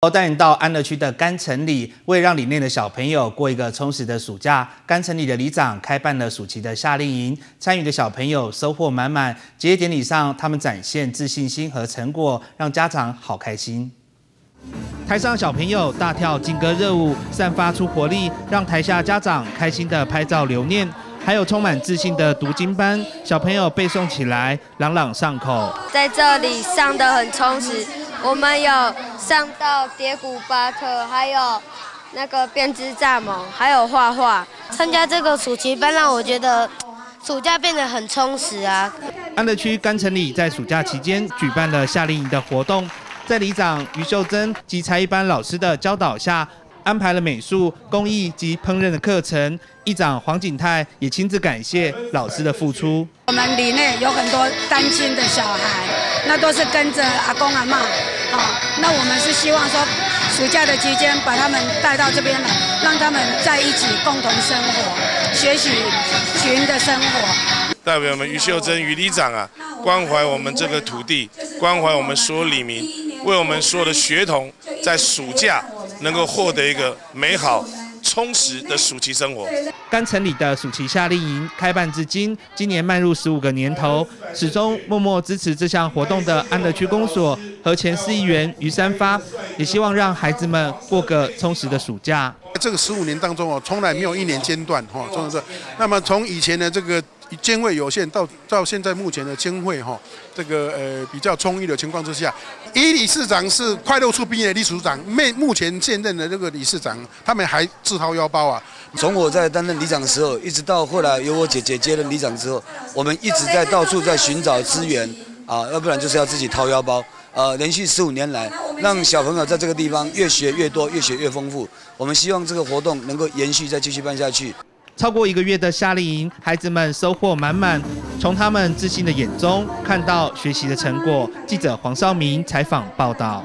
我带你到安乐区的甘城里，为让里面的小朋友过一个充实的暑假，甘城里的里长开办了暑期的夏令营，参与的小朋友收获满满。结业典礼上，他们展现自信心和成果，让家长好开心。台上小朋友大跳劲歌热舞，散发出活力，让台下家长开心的拍照留念。还有充满自信的读经班，小朋友背诵起来朗朗上口，在这里上的很充实。我们有上到叠古巴克，还有那个编织蚱蜢，还有画画。参加这个暑期班让我觉得暑假变得很充实啊。安德区甘城里在暑假期间举办了夏令营的活动，在里长于秀珍及才艺班老师的教导下，安排了美术、工艺及烹饪的课程。议长黄景泰也亲自感谢老师的付出。我们里内有很多单亲的小孩。那都是跟着阿公阿妈，好，那我们是希望说，暑假的期间把他们带到这边来，让他们在一起共同生活，学习群的生活。代表我们于秀珍于里长啊，关怀我们这个土地，关怀我们所有里民，为我们所有的学童在暑假能够获得一个美好。充实的暑期生活。甘城里的暑期夏令营开办至今，今年迈入十五个年头，始终默默支持这项活动的安德区公所和前市议员于三发，也希望让孩子们过个充实的暑假。这个十五年当中哦，从来没有一年间断哈，真的是。那么从以前的这个。经费有限，到到现在目前的经费哈，这个呃比较充裕的情况之下，一理事长是快乐处毕业的理事长，目目前现任的这个理事长，他们还自掏腰包啊。从我在担任里长的时候，一直到后来由我姐姐接任里长之后，我们一直在到处在寻找资源啊，要不然就是要自己掏腰包。呃，连续十五年来，让小朋友在这个地方越学越多，越学越丰富。我们希望这个活动能够延续，再继续办下去。超过一个月的夏令营，孩子们收获满满，从他们自信的眼中看到学习的成果。记者黄少明采访报道。